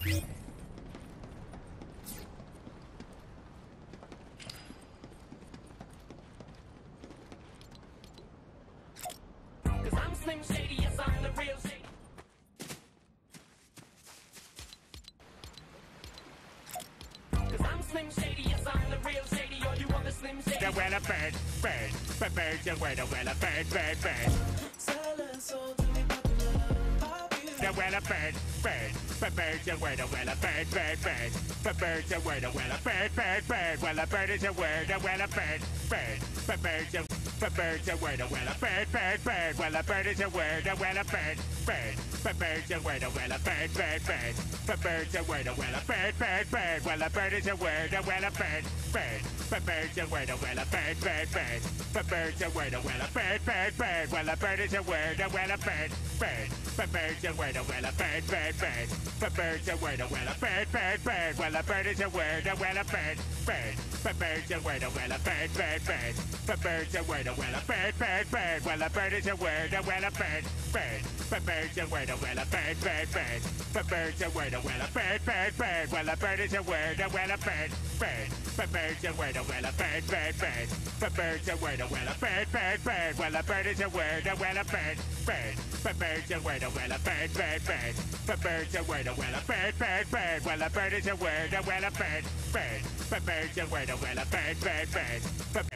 the the the Shady. The well a bird, bird, bird, bird, the well a well a bird, bird, bird. The well a bird, well a a bird, bird, bird. Bird, bird, the well a well a bird, bird, bird. Well a bird is a word, well a bird, bird, bird, bird, the bird, bird, the word, well a bird, bird, bird. Well a bird is a word, well a bird, bird, bird, bird, the word, the well a bird, bird, bird. Bird, bird, the word, the well a bird, bird, bird. Well a bird is a word, the well a bird, bird, bird, bird, the word, the well a bird, bird, bird. Bird, bird, the word, the well a bird, bird, bird. Well a bird is a word, the well a bird, bird, bird, bird, the word, the well a bird, bird, bird. Bird, bird, the word, the well a bird, bird, bird. Well a bird is a word, the well a bird, bird, bird, bird, the word, the well a bird, bird, bird. Bird, bird, the word, the well a bird, bird, bird. Well a bird is a word, the well a bird, bird, bird, bird, the word, the well a bird, bird, bird. Bird, bird, the word, the well a bird, bird, bird. Well a bird is a word, the well a bird, bird, bird, bird, the word, the well a bird, bird, bird. Bird, bird, the word, the well a bird, bird, bird. Well a bird is a word, the well a bird, bird, bird, bird, the word, the well a bird, bird, bird. Bird, bird, the word, the well a bird, bird, bird. Well a bird is a word, the well a bird, bird, bird, bird, the word, the well a bird, bird, bird. Bird,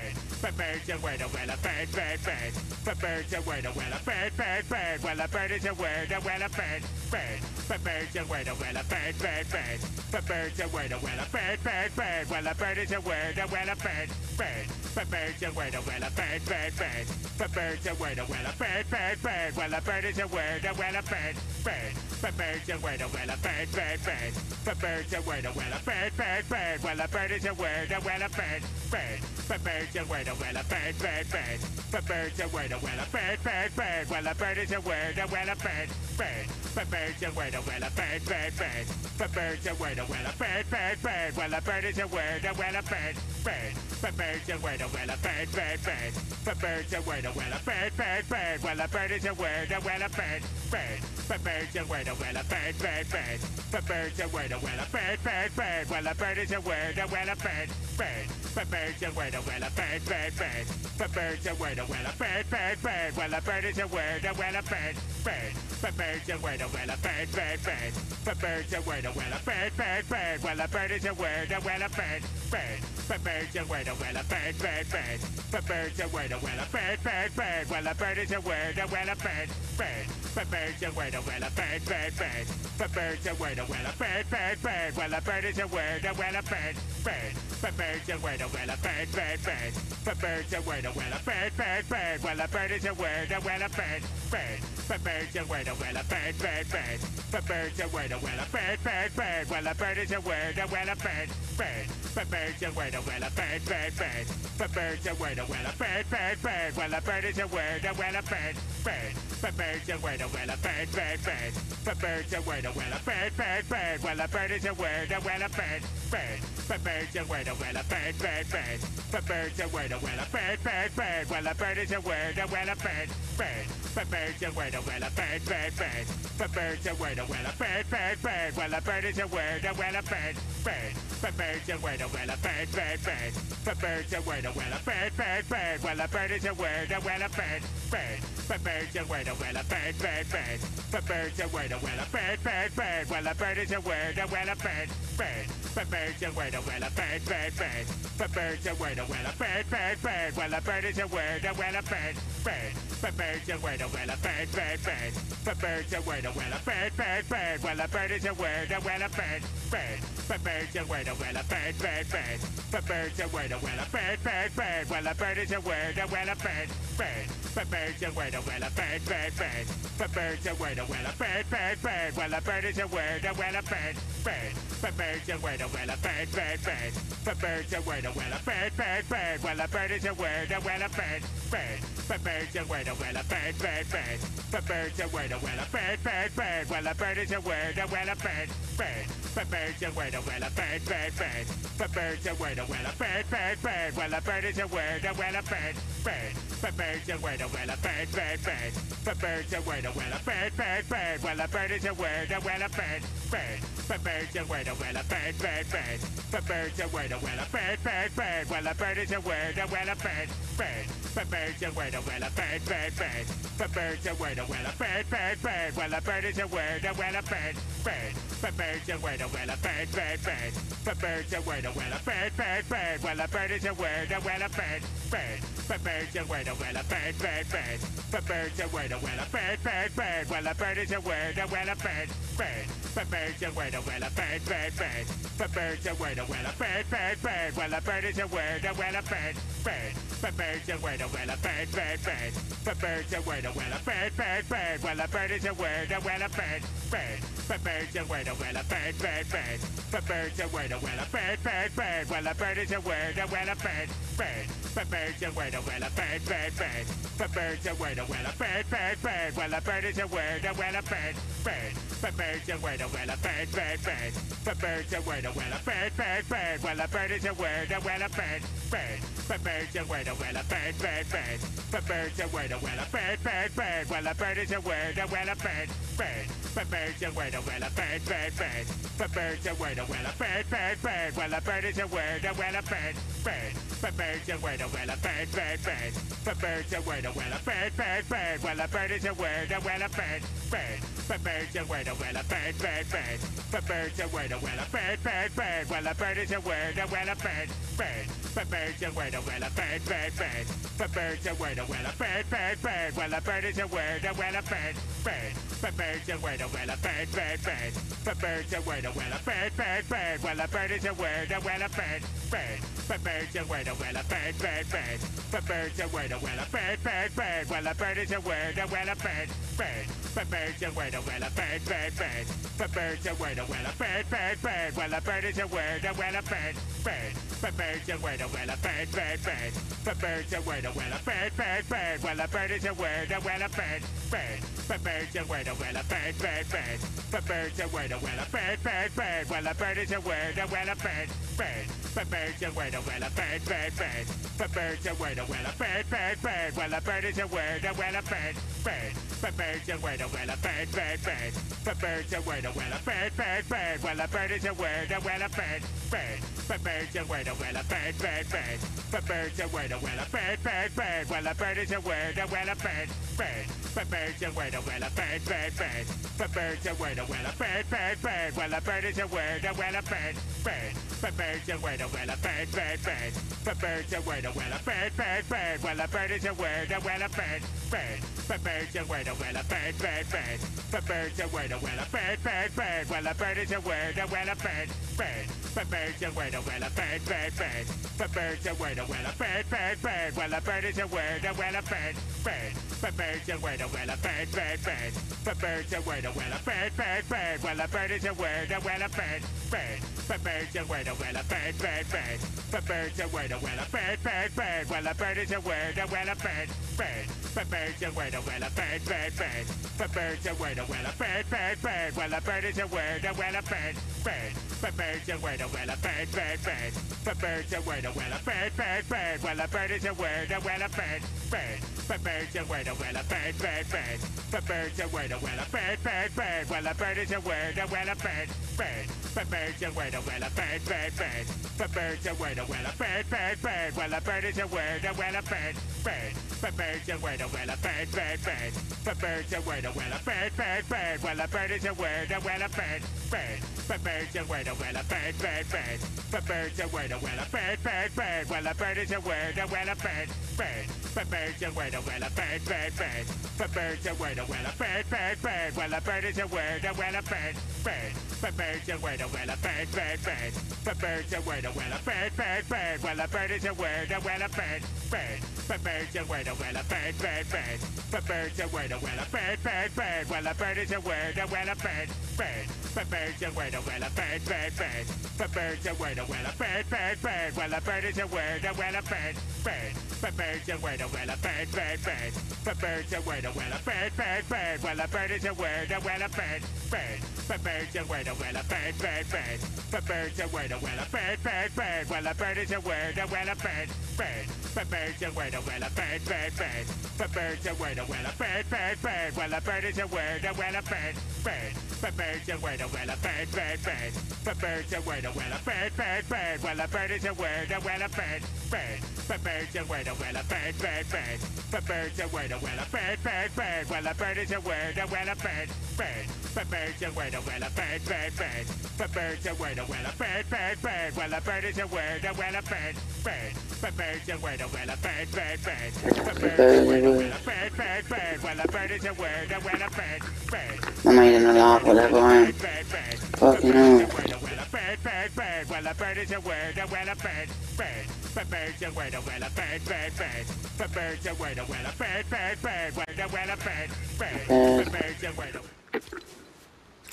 bird, bird, the word, the well a bird, bird, bird. Bird, bird, the word, the well a bird, bird, bird. Well a bird is a word, the well a bird, bird, bird, bird, the word, the well a bird, bird, bird. Bird, bird, the word, the well a bird, bird, bird. Well a bird is a word, the well a bird, bird, bird, bird, the word, the well a bird, bird, bird. Bird, bird, the word, the well a bird, bird, bird. Well a bird is a word, the well a bird, bird, bird, bird, the word, the well a bird, bird, bird. Bird, bird, the word, the well a bird, bird, bird. Well a bird is a word, the well a bird, bird, bird, bird, the word, the well a bird, bird, bird. Bird, bird, the word, the well a bird, bird, bird. Well a bird is a word, the well a bird, bird, bird, bird, the word, the well a bird, bird, bird. Bird, bird, the word, the well a bird, bird, bird. Well a bird is a word, the well a bird, bird, bird, bird, the word, the well a bird, bird, bird. Bird, bird, the word, the well a bird, bird, bird. Well a bird is a word, the well a bird, bird, bird, bird, the word, the well a bird, bird, bird. Bird, bird, the word, the well a bird, bird, bird. Well a bird is a word, the well a bird, bird, bird, bird, the word, the well a bird, bird, bird. Bird, bird, the word, the well a bird, bird, bird. Well a bird is a word, the well a bird, bird, bird, bird, the word, the well a bird, bird, bird. Bird, bird, the word, the well a bird, bird, bird. Well a bird is a word, the well a bird, bird, bird, bird, the word, the well a bird, bird, bird. Bird, bird, the word, the well a bird, bird, bird. Well a bird is a word, the well a bird, bird, bird, bird, the word, the well a bird, bird, bird. Bird, bird, the word, the well a bird, bird, bird. Well a bird is a word, the well a bird, bird, bird, bird, the word, the well a bird, bird, bird. Bird, bird, the word, the well a bird, bird, bird. Well a bird is a word, the well a bird, bird, bird, bird, the word, the well a bird, bird, bird. Bird, bird, the word, the well a bird, bird, bird. Well a bird is a word, the well a bird, bird, bird, bird, the word, well a bird, bird, bird. Bird, bird, the word, well a bird, bird, bird. Well a bird is a word, well a bird, bird, bird, bird, the word, well a bird, bird, bird. Bird, bird, the word, well a bird, bird, bird. Well a bird is a word, well a bird, bird, bird, bird, the word, well a bird, bird, bird. Bird, bird, the word, well a bird, bird, bird. Well a bird is a word, well a bird, bird, bird, bird, the word, well a bird, bird, bird. Bird, bird, the word, well a bird, bird, bird. Well a bird is a word, well a bird, bird, bird, bird, the word, the well a bird, bird, bird. Bird, bird, the word, the well a bird, bird, bird. Well a bird is a word, the well a bird, bird, bird, bird, the word, the well a bird, bird, bird. Bird, bird, the word, the well a bird, bird, bird. Well a bird is a word, the well a bird, bird, bird, bird, the word, the well a bird, bird, bird. Bird, bird, the word, the well a bird, bird, bird. Well a bird is a word, the well a bird, bird, bird, bird, the word, the well a bird, bird, bird. Bird, bird, the word, the well a bird, bird, bird. Well a bird is a word, the well a bird, bird, bird, bird, the word, the well a bird, bird, bird. Bird, bird, the word, well a bird, bird, bird. Well a bird is a word, well a bird, bird, bird, bird, the word, well a bird, bird, bird. Bird, bird, the word, well a bird, bird, bird. Well a bird is a word, well a bird, bird, bird, bird, the word, well a bird, bird, bird. Bird, bird, the word, well a bird, bird, bird. Well a bird is a word, well a bird, bird, bird, bird, the word, well a bird, bird, bird. Bird, bird, the word, well a bird, bird, bird. Well a bird is a word, well a bird, bird, bird, bird, the word, well a bird, bird, bird. Bird, bird, the word, the well a bird, bird, bird. Well a bird is a word, the well a bird, bird, bird, bird, the word, the well a bird, bird, bird. Bird, bird, the word, the well a bird, bird, bird. Well a bird is a word, the well a bird, bird, but bird's a word, well a bird, bird, bird, but bird's a word, well a bird, bird, bird, well a bird is a word, well a bird, bird, but bird's a word, well a bird, bird, bird, but bird's a word, well a bird, bird, bird, well a bird is a word, well a bird, bird, but bird's a word, well a bird, bird, bird, but bird's a word, a well a bird, bird, bird, well a bird is a word, well a bird, bird, but bird's a word, well a bird, bird, bird, but bird's a word, a well a bird, bird, bird, well a bird is a word, well a bird, bird, but bird's a word, well a bird, bird, bird, but bird's a word, a well a bird, bird, bird, well a bird is a word, well a bird, bird, but bird's a word, well a bird, bird, bird, but bird's a word, well a bird, bird, bird, well a bird is a word, well a bird, bird, but bird's a word, well a bird, bird, bird, but bird's a word, well a bird, bird, bird, well a bird is a word, well a bird, bird, but bird's a word, well a bird, bird, bird, but bird's a word, well a bird, bird, bird, well a bird is a word, well a bird, bird, but bird's a word, well a bird, bird, bird, but bird's a word, well a bird, bird, bird, well a bird is a word, well a bird, bird, but bird's a word, well a bird, bird, bird, but bird's a word, well a bird, bird, bird, well a bird is a word, well a bird, bird, but bird's a word, well a bird, bird, bird, but bird's a word, well a bird, bird, bird, well a bird is a word, well a bird, bird, but bird's a word, well a bird, bird, bird, but bird's a word, well a bird, bird, bird, well a bird is a word, well a bird, bird, but bird's a word, well a bird, bird, bird, but bird's a word, well a bird, bird, bird, well a bird is a word, well a bird, bird, but bird's a word, well a bird, bird, bird, but bird's a word, well a bird, bird, bird, well a bird is a word, well a bird, bird, but bird's a word, well a bird, bird, bird, but bird's a word, well a bird, bird, bird, well a bird is a word, well a bird, bird, but bird's a word, well a bird, bird, bird, but bird's a word, well a bird, bird, bird, well a bird is a word, well a bird, bird, but bird's a word, well a bird, bird, bird, but bird's a word, well a bird, bird, bird, well a bird is a word, well a bird, bird, but bird's a word, well a bird, bird, bird, but bird's a word, well a bird, bird, bird, well a bird is a word, well a bird, bird, but bird's a word, well a bird, bird, bird, but bird's a word, well a bird, bird, bird, well a bird is a word, well a bird, bird, but bird's a word, well a bird, bird, bird, but bird's a word, well a bird, bird, bird, well a bird is a word, well a bird, bird, but bird's a word, well a bird, bird, bird, but bird's a word, well a bird, bird, bird, well a bird is a word, well a bird, bird, but bird's a word, well a bird, bird, bird, but bird's a word, well a bird, bird, bird, well a bird is a word, well a bird, bird, but bird's a word, well a bird, bird, bird, but bird's a word, well a bird, bird, bird, well a bird is a word, well a bird, bird, but bird's a word, well a bird, bird, bird, but bird's a word, well a bird, bird, bird, well a bird is a word, a well a bird, bird, but bird's a word, well a bird, bird, bird, but bird's a word, well a bird, bird, bird, well a bird is a word, well a bird, bird, but bird's a word, well a bird, bird, bird, but bird's a word, well a bird, bird, bird, well a bird is a word, well a bird, bird, but bird's a word, well a bird, bird, bird, but bird's a word, well a bird, bird, bird, well a bird is a word, well a bird, bird, but bird's a word, well a bird, bird, bird, but bird's a word, well a bird, bird, bird, well a bird is a word, well a bird, bird, but bird's a word, well a bird, bird, bird, but bird's a word, well a bird, bird, bird, well a bird is a word, well a bird, bird, but bird's a word, well a bird, bird, bird, but bird's a word, well a bird, bird, bird, well a bird is a word, well a bird, bird, but bird's a word, well a bird, bird, bird, but bird's a word, well a bird, bird, bird, well a bird is a word, well a bird, bird, but bird's a word, well a bird, bird, bird, but bird's a word, well a bird, bird, bird, well a bird is a word, well a bird, bird, but bird's a word, well a bird, bird, bird, but bird's a word, well a bird, bird, bird, well a bird is a word, well a bird, bird, but bird's a word, well a bird, bird, bird, but bird's a word, well a bird, bird, bird, well a bird is a word, well a bird, bird, but bird's a word, well a bird, bird, bird, but bird's a word, well a bird, bird, bird, well a bird is a word, well a bird, bird, but bird's a word, well a bird, bird, bird, but bird's a word, well a bird, bird, bird, well a bird is a word, well a bird, bird, but bird's a word, well a bird, bird, bird, but bird's a word, well a bird, bird, bird, well a bird is a word, a well a bird, bird, but bird's a word, a well a bird, bird, bird, but bird's a word, a well a bird, bird, bird, well a bird is a word, a well a bird, bird, but bird's a word, a well a bird, bird, bird, but bird's a word, a well a bird, bird, bird, well a bird is a word, a well a bird, bird, but bird's a word, a well a bird, bird, bird, but bird's a word, a well a bird, bird, bird, well a bird is a word, a well a bird, bird, but bird bird's a word, a well a bird, bird, bird. But bird's a word, well a bird, bird, bird. Well a bird is a word, well a bird, bird. But bird's a word, well a bird, bird, bird. But bird's a word, well a bird, bird, bird. Well a bird is a word, well a bird, bird. But bird's a word, well a bird, bird, bird. But bird's a word, well a bird, bird, bird. Well a bird is a word, well a bird, bird. But bird's a word, well a bird, bird, bird. But bird's a word, well a bird, bird, bird. Well a bird is a word, well a bird, bird. But bird's a word, well a bird, bird, bird. But bird's a word, well a bird, bird, bird. Well a bird is a word, well a bird, bird. I made him laugh, whatever I am. Fucking hell. A bird, bird, bird. Well, a bird is a word. Well, a bird, bird. But bird's a word. Well, a bird, bird, bird. But bird's a word. Well, a bird, bird, bird. Well, a well, a bird, bird. But bird's a word.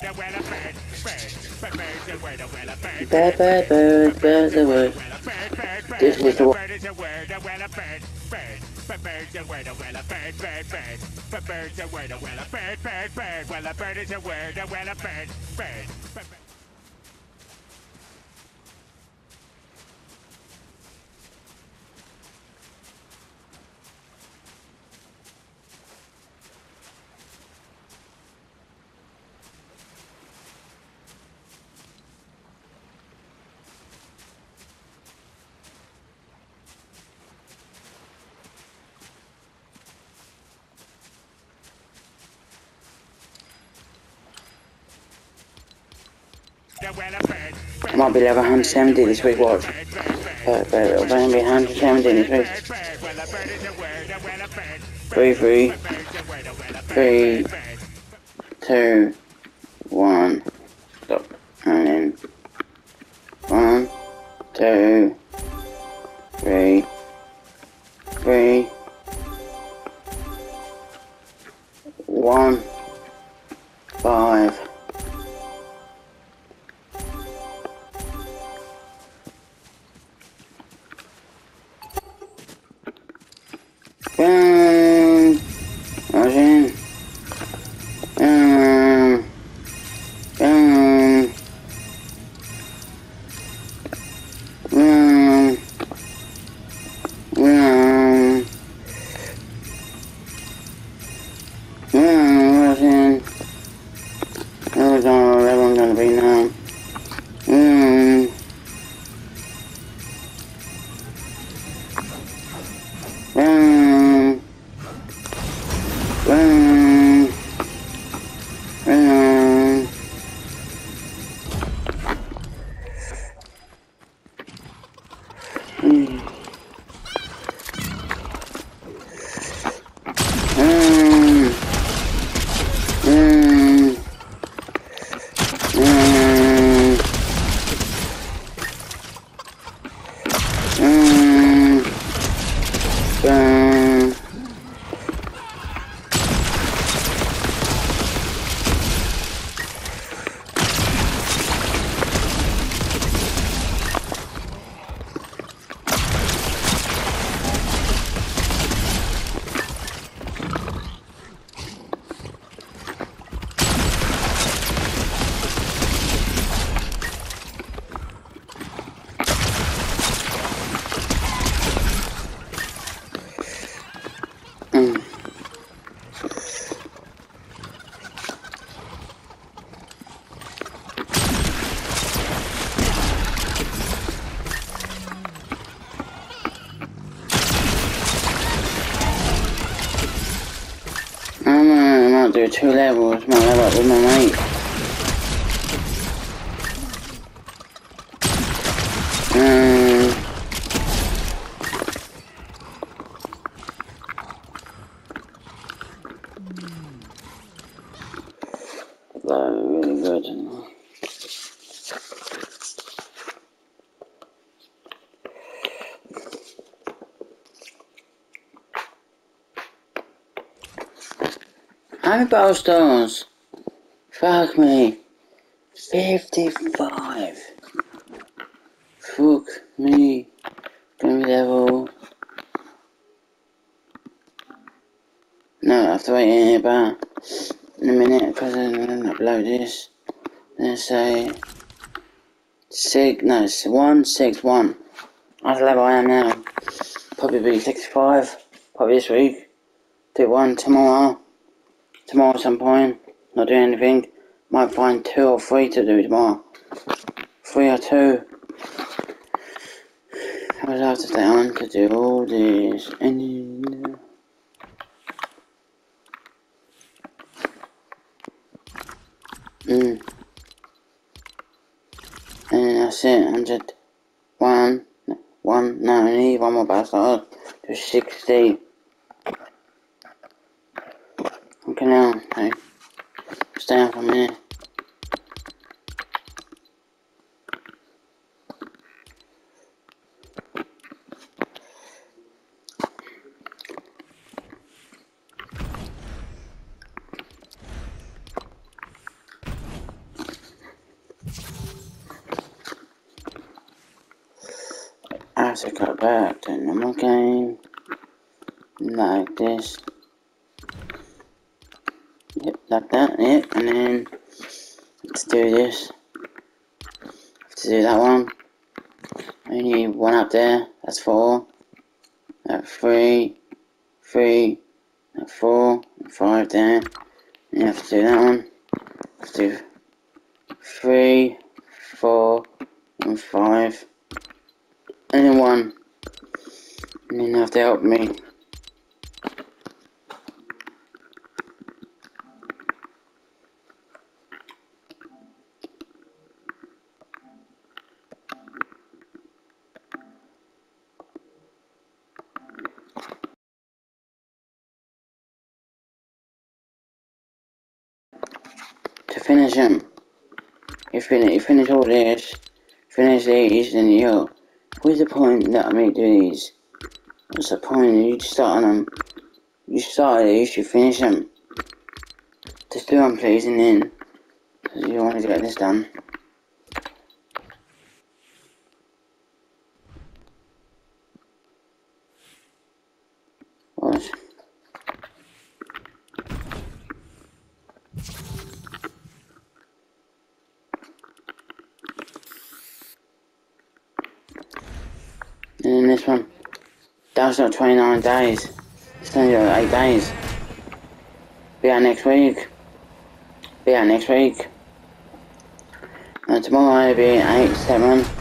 A bird, bird. A a bird, Bird, bird, bird, bird's a word. a bird, bird, bird. This is the a bird a word. A bird's a word. Well, a bird, bird, bird. But bird's a word. Well, a bird, bird, bird. Well, a bird is a word. Well, a bird. Bird- The well, a bird, I might be level 170 this week, watch. bird, bird, bird. But, but it'll only be 170 this week. Bird, bird. Well, a bird is uh, uh, a word. Well, a bird, Three, three, bird's a word. Well, a bird, Three. bird, bird. two, one, stop. And then one, two, three, three, one, five. On everyone gonna be now? Two levels, might level up with my mate. Um, that really good. Happy battle stones. Fuck me. 55. Fuck me. Gonna level. No, I have to wait about in a minute because I'm gonna upload this. Let's say six. No, it's one six one. That's the level I am now. probably be 65, probably this week. Do one tomorrow, tomorrow some point, not doing anything. Might find two or three to do tomorrow. Three or two. I would have to stay on to do all this. And Mm. And that's it, 100, 1, 1, no, I need one more bastard, to 60. Okay now. Stay up a minute. I to go back to normal game like this. Like that, yep, and then let's do this. Have to do that one. Only one up there, that's four. That three, three, that four, and five there. And you have to do that one. Have to do three, four, and five. And then one. And then you have to help me. To finish them. You finish, finish all this, finish these, then you What's the point that I make these? What's the point? You start on them. You started it, you finish them. Just do them please and then you want to get this done. What? And then this one. That was not 29 days. It's only like 8 days. Be out next week. Be out next week. And tomorrow it'll be 8, 7.